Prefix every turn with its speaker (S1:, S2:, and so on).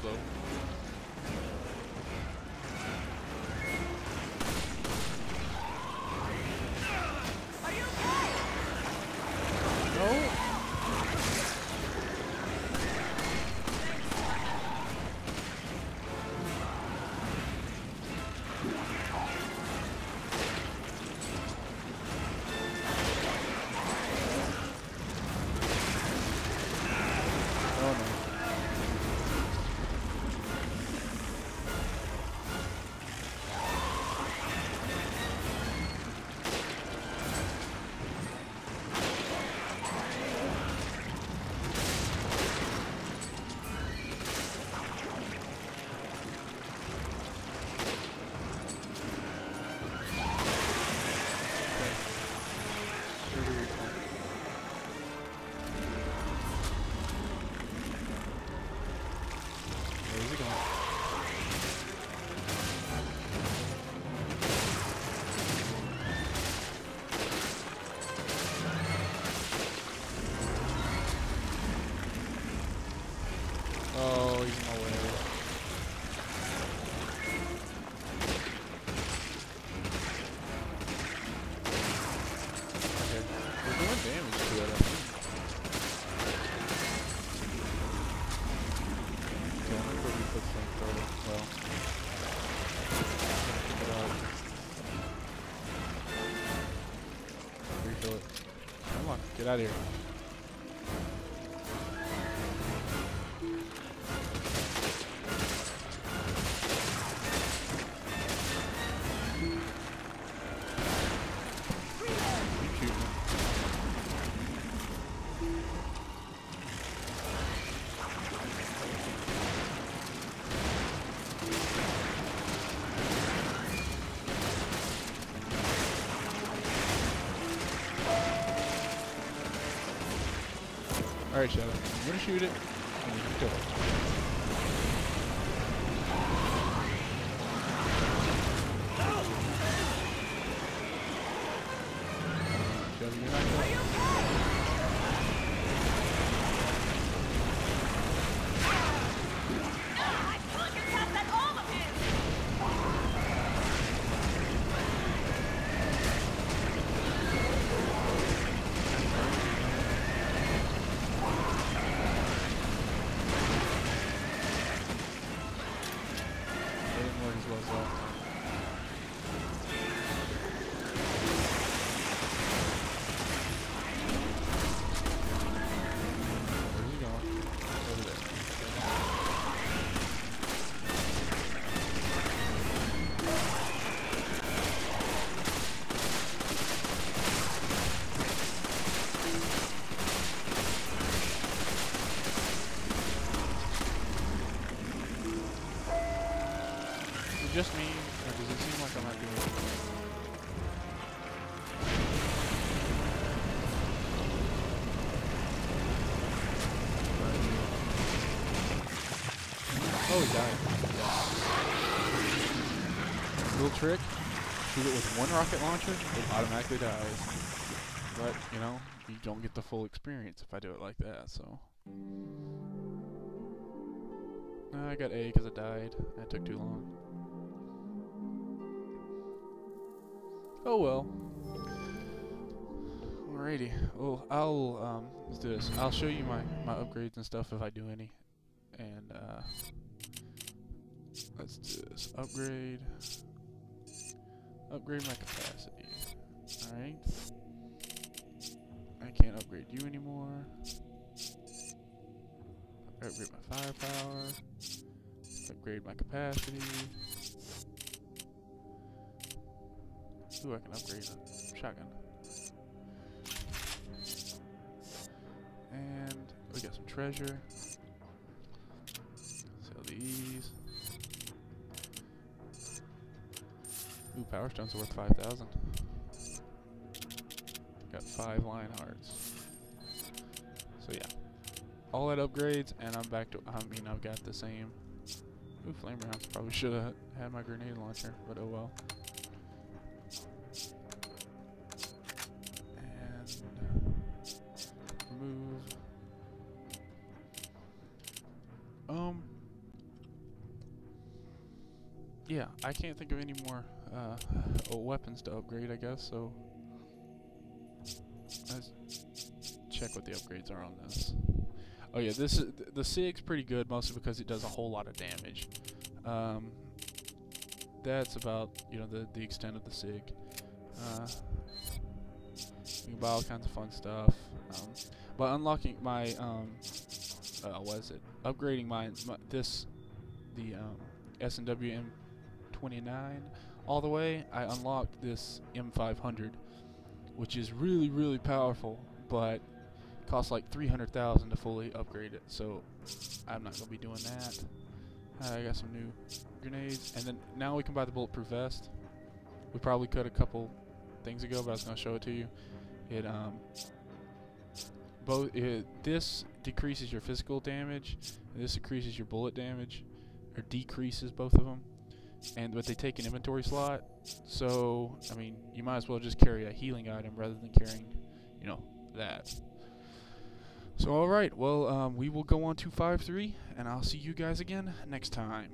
S1: Slow. Oh no. Get out of here. Alright, Shadow. I'm gonna shoot it, you can kill it. Just me, or does it seem like I'm? Oh, he died. Yeah. Little trick, shoot it with one rocket launcher, it automatically dies. But, you know, you don't get the full experience if I do it like that, so. I got A because it died. That took too long. Oh well. Alrighty. Well, I'll um, let's do this. I'll show you my my upgrades and stuff if I do any. And uh, let's do this. Upgrade. Upgrade my capacity. All right. I can't upgrade you anymore. Upgrade my firepower. Upgrade my capacity. Ooh, I can upgrade a shotgun. And we got some treasure. Sell these. Ooh, power stones are worth 5,000. Got five lion hearts. So yeah. All that upgrades, and I'm back to, I mean, I've got the same. Ooh, flame rounds. Probably should have had my grenade launcher, but oh well. Yeah, I can't think of any more uh, weapons to upgrade. I guess so. Let's check what the upgrades are on this. Oh yeah, this is th- the SIG's pretty good, mostly because it does a whole lot of damage. Um, that's about you know the the extent of the SIG. Uh, you can buy all kinds of fun stuff. Um, but unlocking my um, uh, what is it? Upgrading my, my this the um, S&W M29 all the way. I unlocked this M500, which is really really powerful, but costs like 300,000 to fully upgrade it. So I'm not gonna be doing that. Uh, I got some new grenades, and then now we can buy the bulletproof vest. We probably could a couple things ago, but I was gonna show it to you. It um both it, this decreases your physical damage, and this increases your bullet damage, or decreases both of them. And but they take an inventory slot, so I mean you might as well just carry a healing item rather than carrying, you know, that. So alright, well um, we will go on to 5-3, and I'll see you guys again next time.